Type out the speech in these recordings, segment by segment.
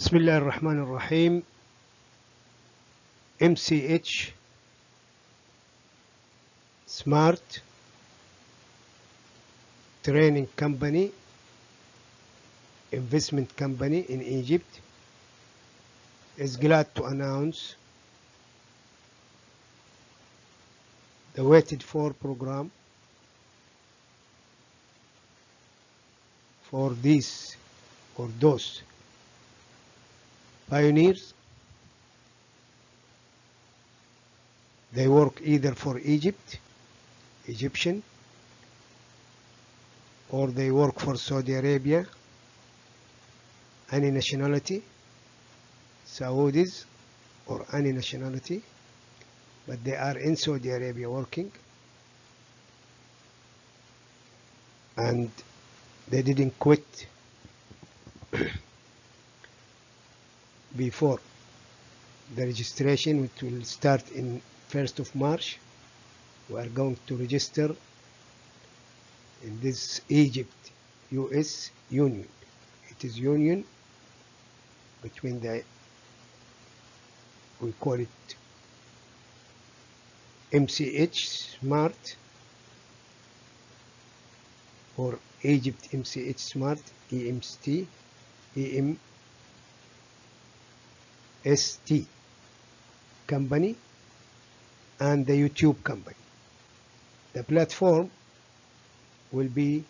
بسم الله الرحمن الرحيم MCH Smart Training Company Investment Company in Egypt is glad to announce the waited for program for these or those pioneers. They work either for Egypt Egyptian or they work for Saudi Arabia. Any nationality Saudis or any nationality but they are in Saudi Arabia working. And they didn't quit before the registration which will start in 1st of March. We are going to register in this Egypt US Union. It is union between the we call it MCH Smart or Egypt MCH Smart EMST EMST company and the YouTube company. The platform will be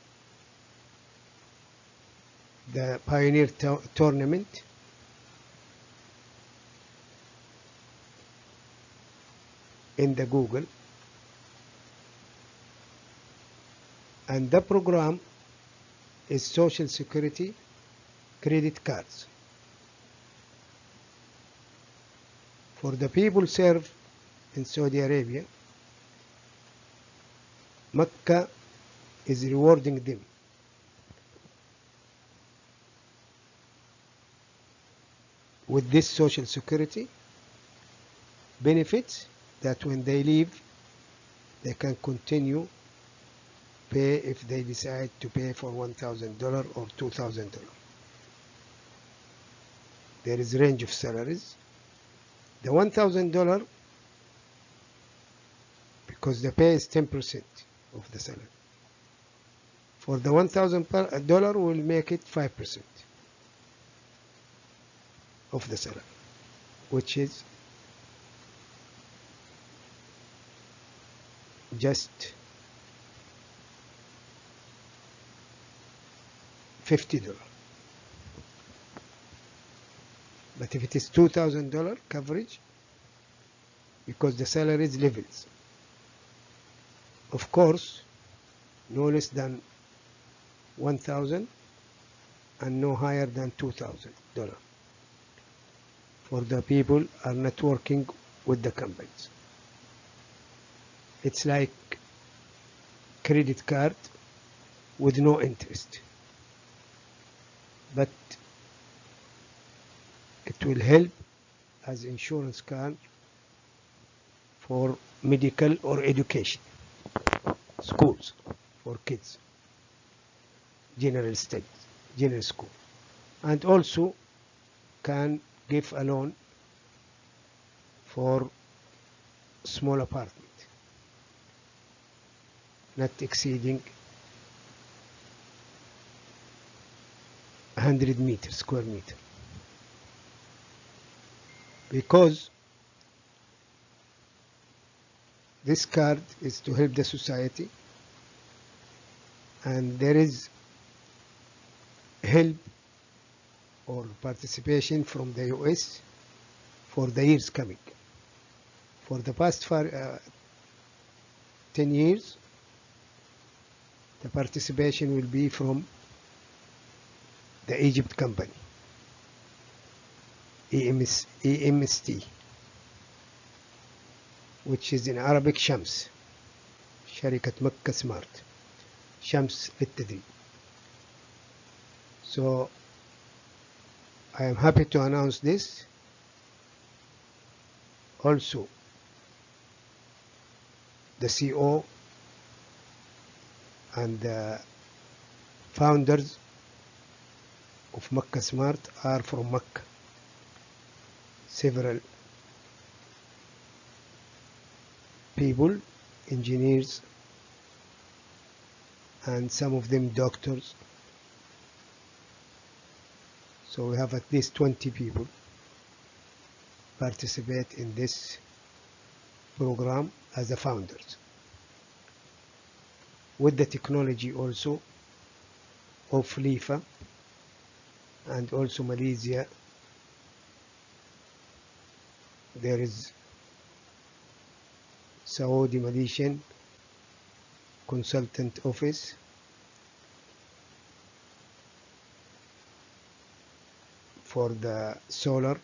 the Pioneer Tournament in the Google and the program is social security credit cards for the people served in Saudi Arabia Mecca is rewarding them. With this social security benefits that when they leave they can continue pay if they decide to pay for $1,000 or $2,000 there is range of salaries the $1,000 because the pay is 10% of the salary. For the $1,000 we'll make it 5% of the salary which is just $50 but if it is $2,000 coverage because the salary is levels. Of course no less than 1000 and no higher than $2,000 for the people are not working with the companies. It's like credit card with no interest. But it will help as insurance can for medical or education schools for kids general state general school. And also can give a loan for small apartment not exceeding 100 meter square meter because this card is to help the society and there is help or participation from the US for the years coming. For the past far, uh, 10 years the participation will be from the Egypt company EMS, EMST which is in Arabic شمس شركة مكة سمارت شمس للتدريب so I am happy to announce this also the CO and the founders of Makkah Smart are from Makkah several people, engineers, and some of them doctors. So we have at least 20 people participate in this program as the founders. With the technology also of LIFA and also Malaysia, there is Saudi Malaysian Consultant Office for the solar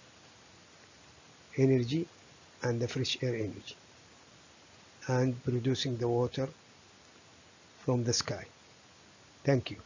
energy and the fresh air energy and producing the water from the sky. Thank you.